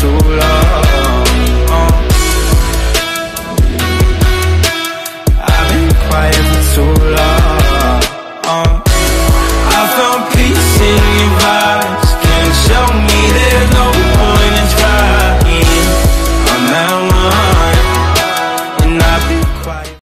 sola